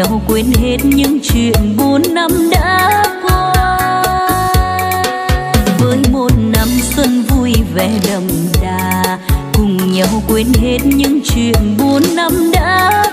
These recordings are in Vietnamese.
nhau quên hết những chuyện bốn năm đã qua. Với một năm xuân vui vẻ đậm đà, cùng nhau quên hết những chuyện bốn năm đã qua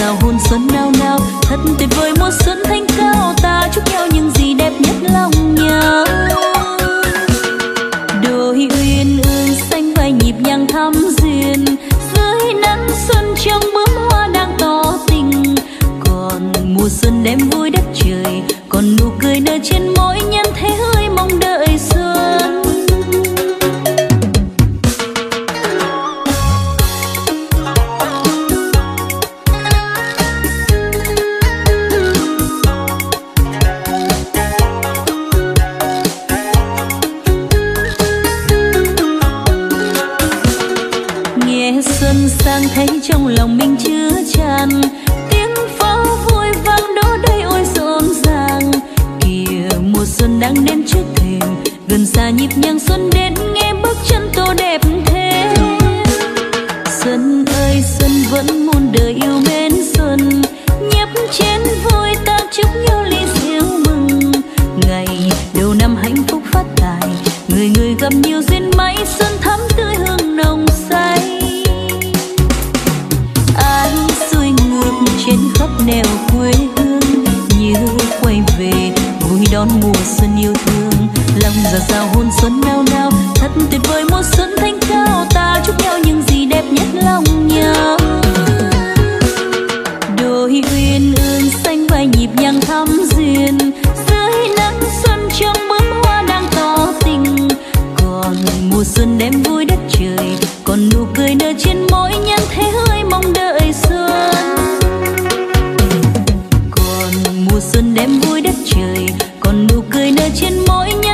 lòng trên mỗi nhân thế hơi mong đợi xuân còn mùa xuân đem vui đất trời, còn nụ cười nở trên mỗi nhân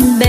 bạn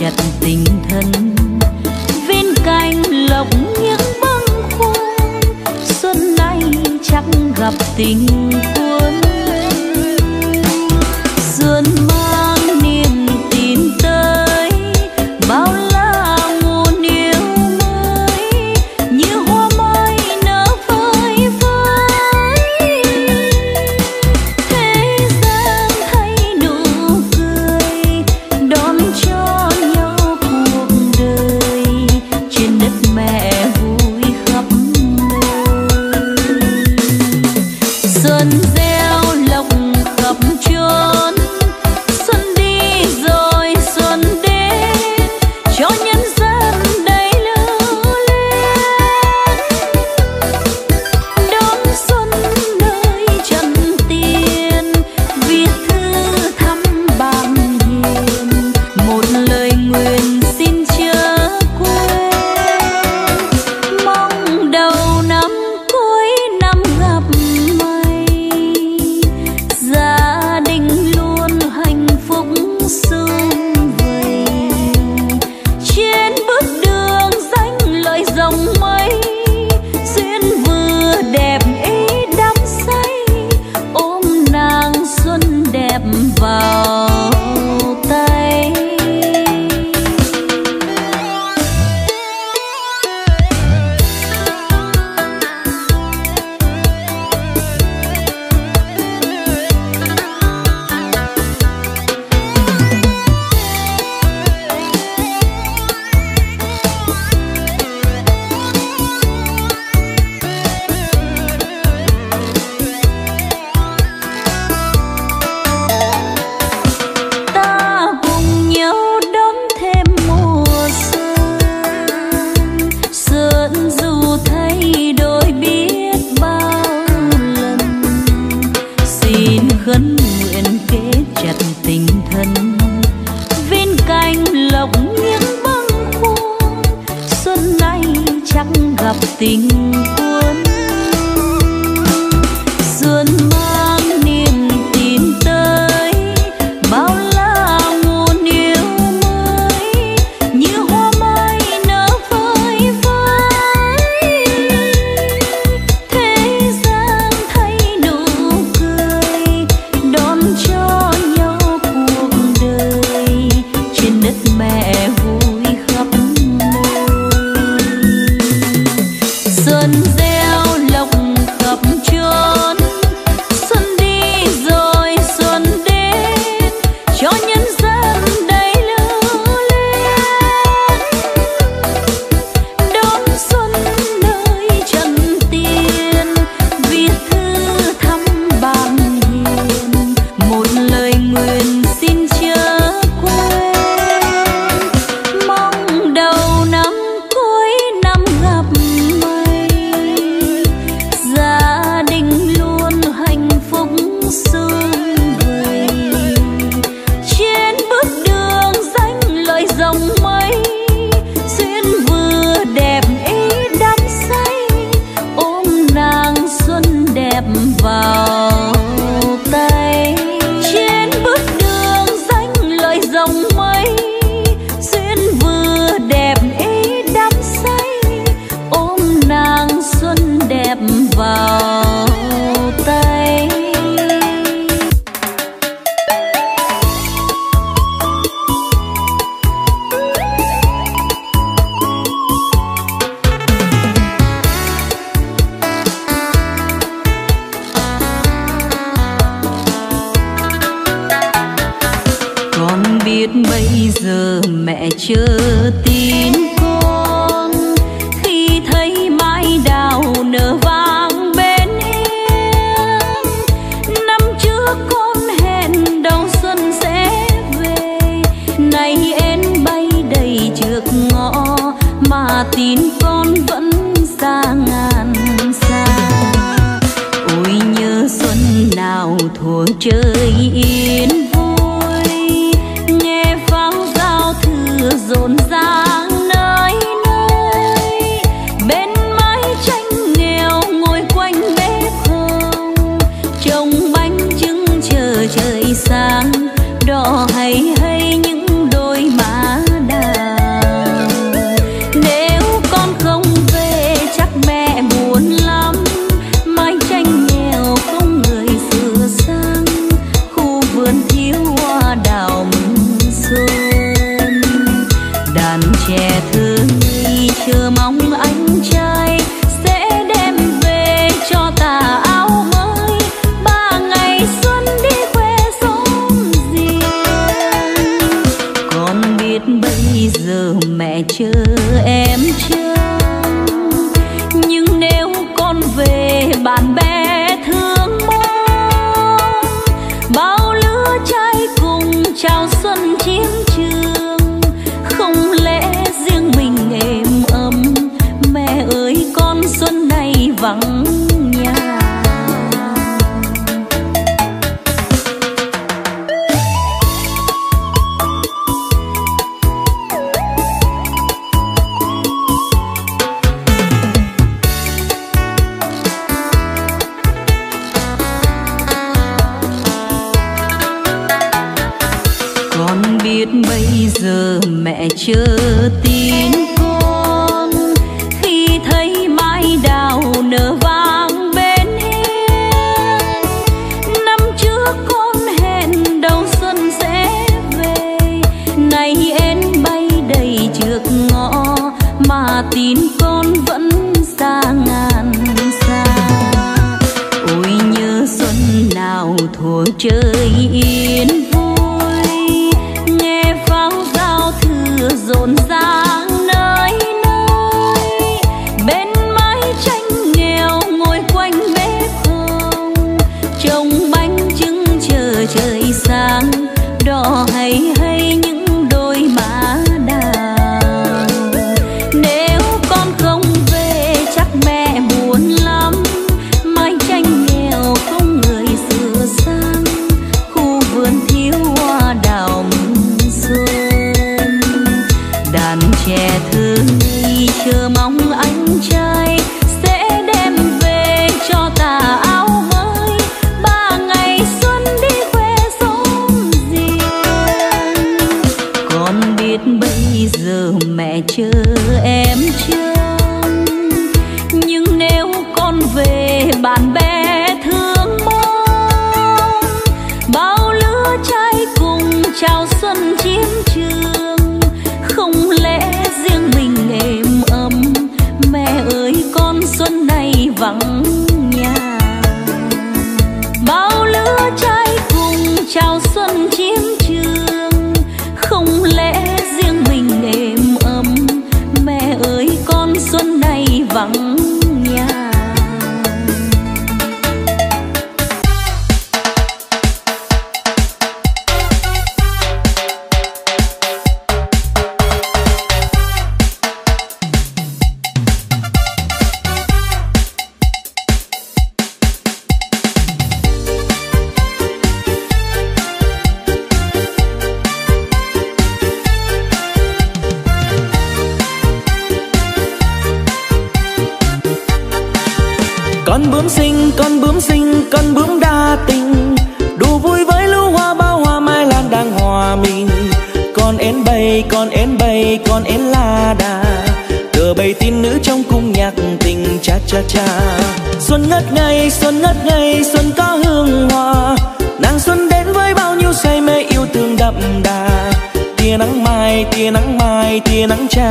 chặt tình thân. Vén cánh lộc những bâng khuâng xuân nay chẳng gặp tình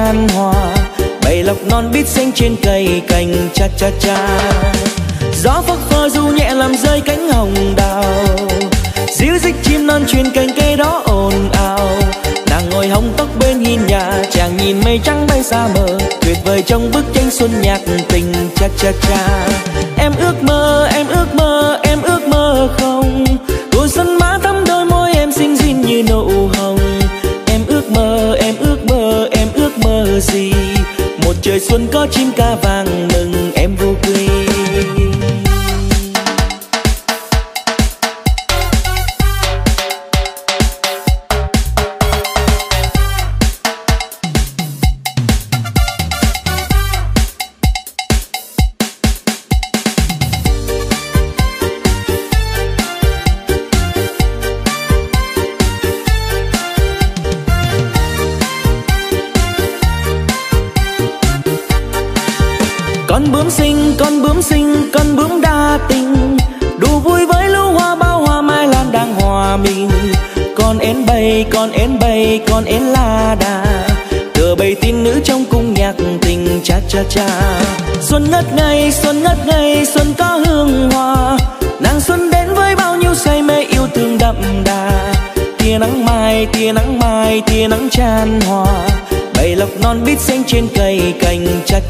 lan hòa. Bầy lộc non bít xanh trên cây cành cha cha cha. Gió phất phơ du nhẹ làm rơi cánh hồng đào. Díu dích chim non truyền cành cây đó ồn ào. Nàng ngồi hóng tóc bên hiên nhà, chàng nhìn mây trắng bay xa mờ tuyệt vời trong bức tranh xuân nhạc tình cha cha cha. Em ước mơ có chim ca vàng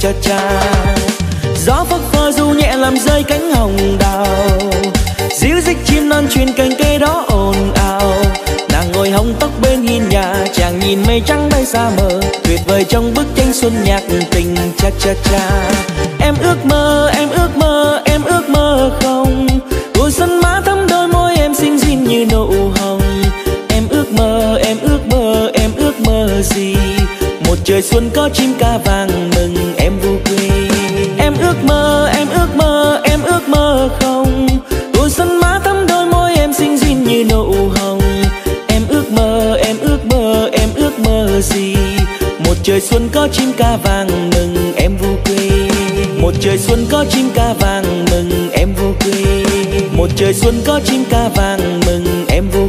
saja trời xuân có chim ca vàng mừng, em vô quê một trời xuân có chim ca vàng mừng, em vô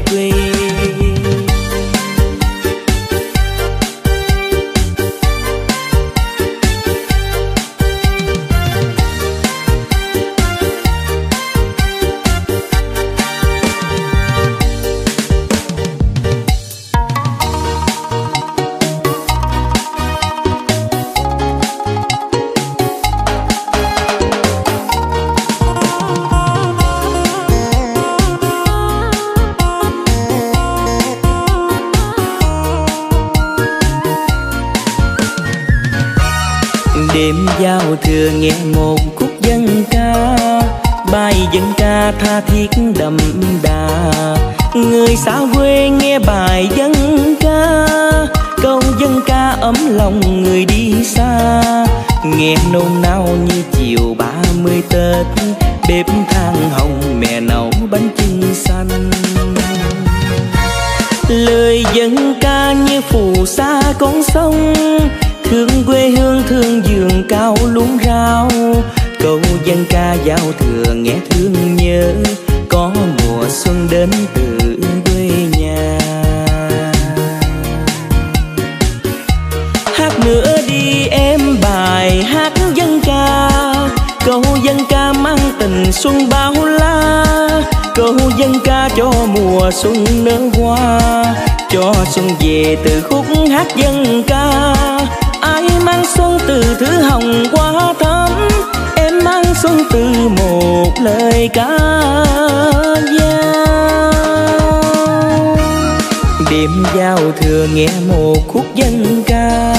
đêm giao thừa nghe một khúc dân ca.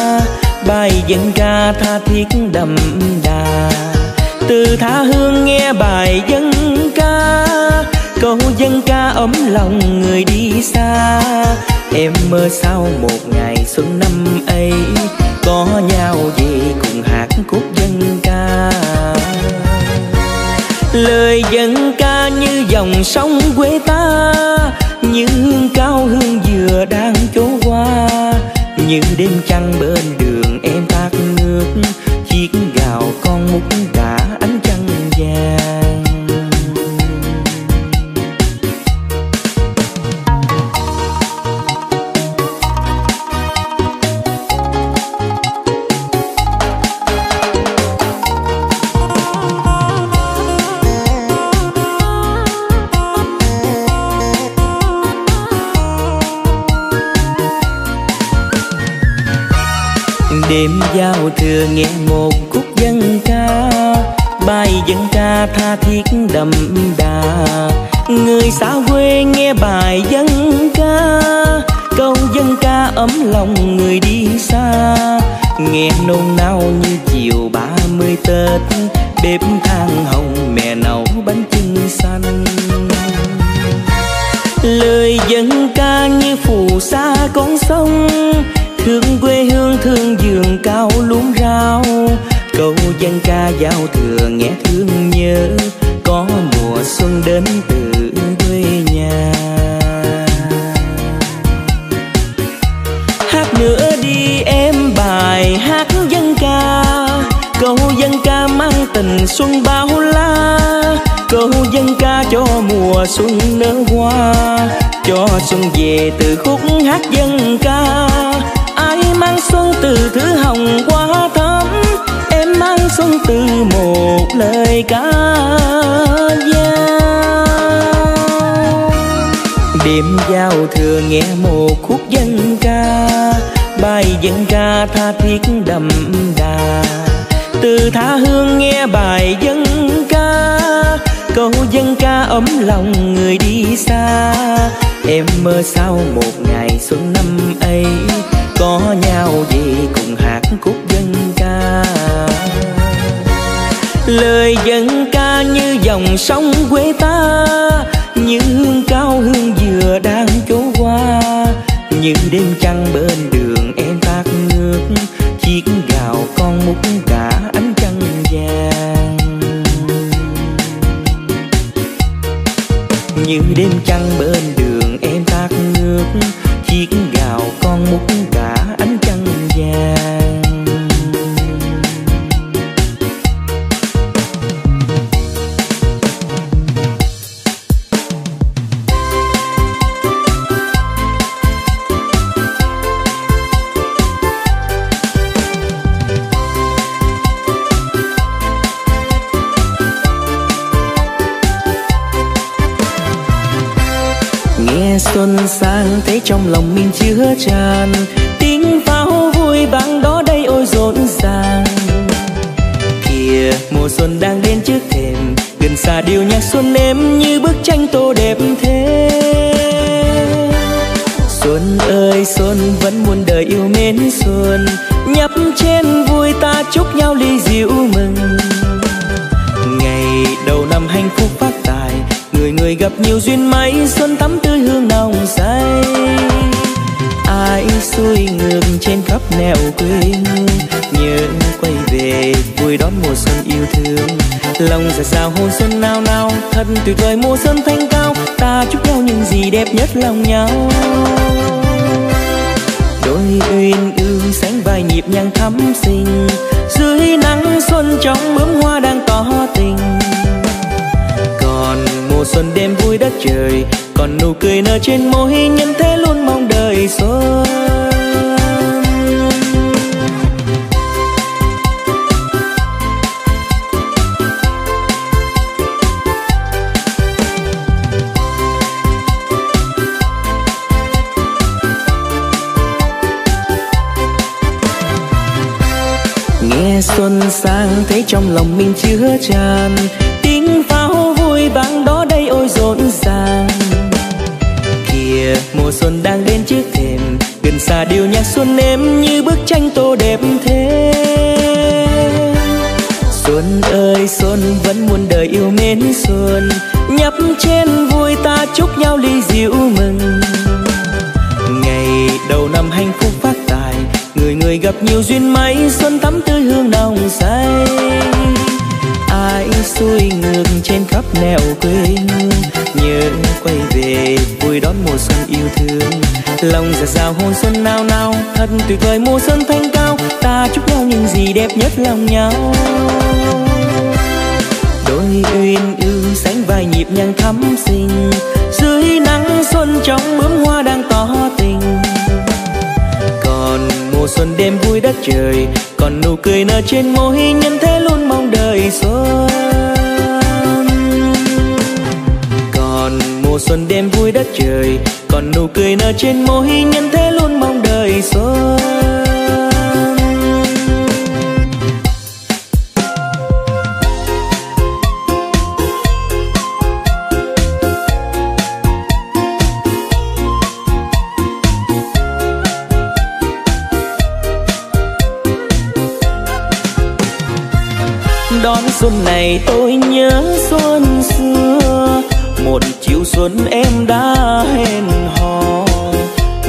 Bài dân ca tha thiết đậm đà. Từ tha hương nghe bài dân ca. Câu dân ca ấm lòng người đi xa. Em mơ sau một ngày xuân năm ấy, có nhau về cùng hát khúc dân ca. Lời dân ca như dòng sông quê ta những hương cao hương dừa đang trố qua. Như đêm trăng bên đường em tắt nước nghe một khúc dân ca. Bài dân ca tha thiết đậm đà. Người xa quê nghe bài dân ca. Câu dân ca ấm lòng người đi xa. Nghe nôn nao như chiều ba mươi tết. Bếp than hồng mẹ nấu bánh trưng xanh. Lời dân ca như phù sa con sông. Thương quê hương thương giường cao luống dân ca giao thừa nghe thương nhớ, có mùa xuân đến từ quê nhà. Hát nữa đi em bài hát dân ca câu dân ca mang tình xuân bao la. Câu dân ca cho mùa xuân nở hoa, cho xuân về từ khúc hát dân ca. Ai mang xuân từ thứ hồng qua thắm xuân từ một lời ca dao. Đêm giao thừa nghe một khúc dân ca, bài dân ca tha thiết đậm đà. Từ tha hương nghe bài dân ca, câu dân ca ấm lòng người đi xa. Em mơ sau một ngày xuân năm ấy, có nhau gì lời dân ca như dòng sông quê ta như hương cao hương dừa đang trổ qua. Như đêm trăng bên đường em phát nước, chiếc gạo con múc cả ánh trăng vàng. Như đêm trăng bên đường xuân, vẫn muôn đời yêu mến xuân. Nhấp trên vui ta chúc nhau ly rượu mừng. Ngày đầu năm hạnh phúc phát tài, người người gặp nhiều duyên may, xuân tắm tươi hương nồng say. Ai xuôi ngược trên khắp nẻo quê hương, nhớ quay về vui đón mùa xuân yêu thương. Lòng dạ sao hôn xuân nao nao, thật tuyệt vời mùa xuân thanh cao. Ta chúc nhau những gì đẹp nhất lòng nhau đôi uyên ương sánh vai nhịp nhàng thắm xinh, dưới nắng xuân trong bướm hoa đang tỏ tình. Còn mùa xuân đêm vui đất trời, còn nụ cười nở trên môi, nhân thế luôn mong đời xuân. Nghe xuân sang, thấy trong lòng mình chứa tràn. Tiếng pháo vui vang đó đây ôi rộn ràng. Kìa, mùa xuân đang đến trước thềm. Gần xa điệu nhạc xuân êm như bức tranh tô đẹp thế. Xuân ơi, xuân vẫn muôn đời yêu mến xuân. Nhấp trên vui ta chúc nhau ly rượu mừng. Ngày đầu năm hạnh phúc phát tài. Người người gặp nhiều duyên may, xuân thắm tươi sông say ai xuôi ngược trên khắp nẻo quê hương, nhớ quay về vui đón mùa xuân yêu thương. Lòng dạ dào hôn xuân nao nao, thật tuyệt vời mùa xuân thanh cao. Ta chúc nhau những gì đẹp nhất lòng nhau. Đôi uyên ương sánh vai nhịp nhàng thắm xinh, dưới nắng xuân trong bướm hoa đang tỏ tình xuân đêm vui đất trời, còn nụ cười nở trên môi nhân thế luôn mong đợi xuân. Còn mùa xuân đêm vui đất trời, còn nụ cười nở trên môi nhân thế luôn mong đợi xuân. Xuân này tôi nhớ xuân xưa. Một chiều xuân em đã hẹn hò.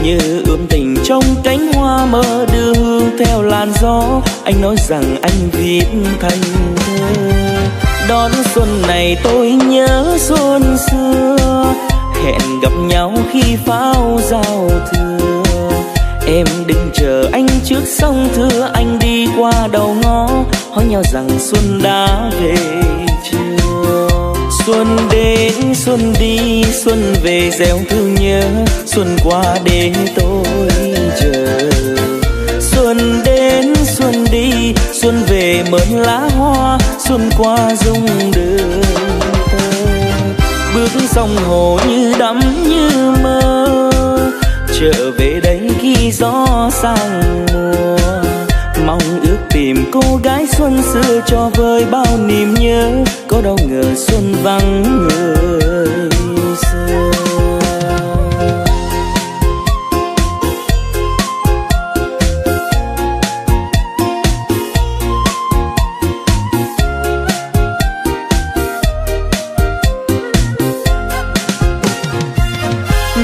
Như ươm tình trong cánh hoa mơ đưa hương theo làn gió. Anh nói rằng anh viết thành thơ. Đón xuân này tôi nhớ xuân xưa. Hẹn gặp nhau khi pháo giao thừa. Em đừng chờ anh trước sông thưa anh đi qua đầu ngõ hỏi nhau rằng xuân đã về chưa? Xuân đến, xuân đi, xuân về, gieo thương nhớ. Xuân qua để tôi chờ. Xuân đến, xuân đi, xuân về mơn lá hoa. Xuân qua dung đường bước sông hồ như đắm như mơ. Trở về đây khi gió sang mùa mong ước tìm cô gái xuân xưa cho vơi bao niềm nhớ. Có đâu ngờ xuân vắng người xưa.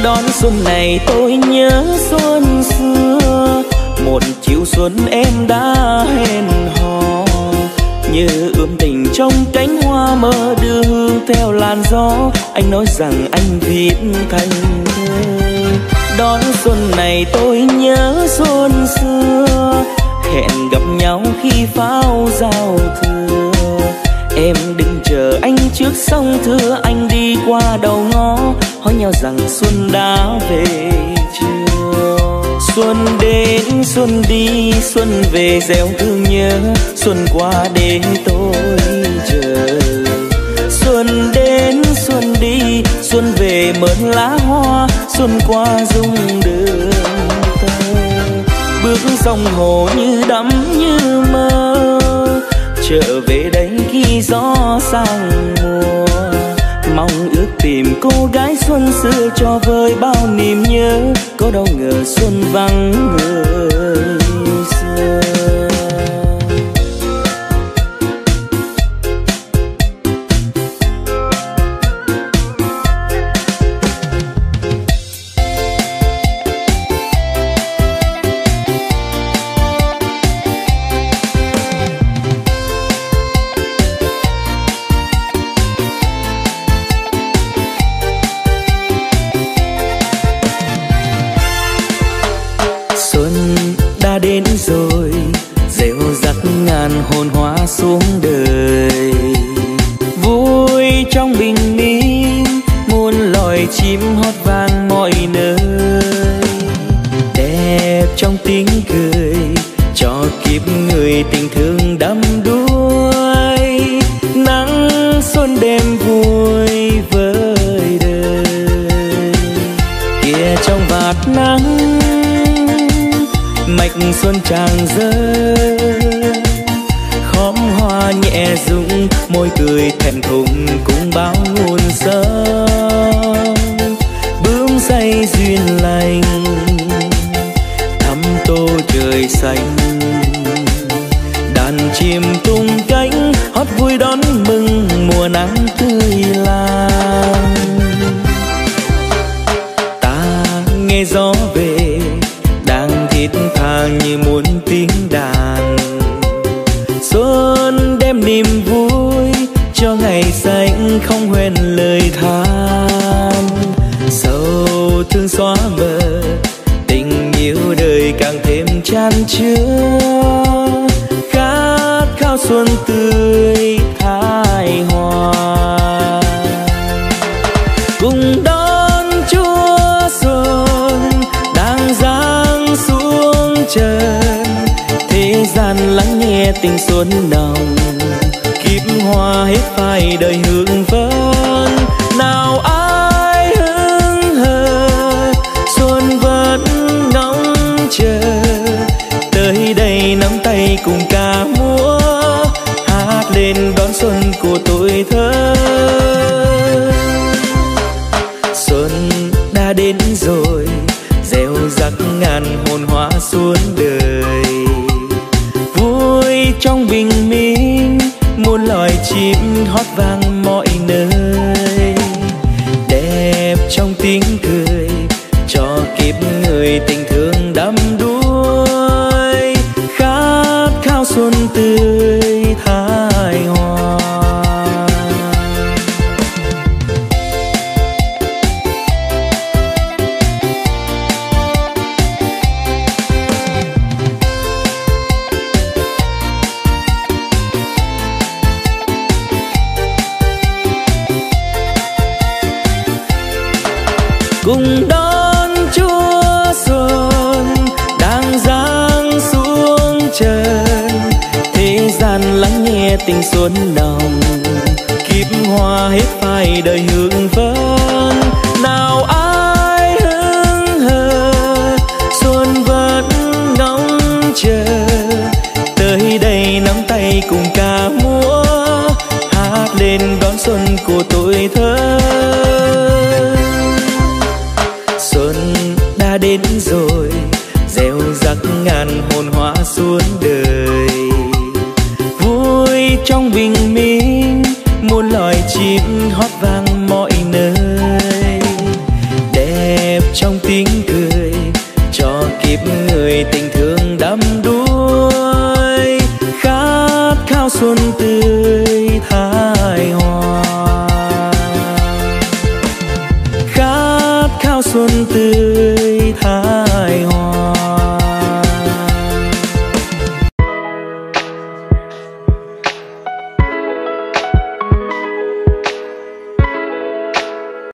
Đón xuân này tôi nhớ xuân xuân em đã hẹn hò, như ươm tình trong cánh hoa mơ đưa hương theo làn gió. Anh nói rằng anh viết thành thơ, đón xuân này tôi nhớ xuân xưa. Hẹn gặp nhau khi pháo giao thừa. Em đừng chờ anh trước sông thưa, anh đi qua đầu ngõ. Hỏi nhau rằng xuân đã về chưa? Xuân đến xuân đi, xuân về gieo thương nhớ. Xuân qua để tôi chờ. Xuân đến, xuân đi, xuân về mơn lá hoa. Xuân qua dung đường ta bước sông hồ như đắm như mơ. Trở về đây khi gió sang mùa. Mong ước tìm cô gái xuân xưa cho vơi bao niềm nhớ, có đâu ngờ xuân vắng người xưa.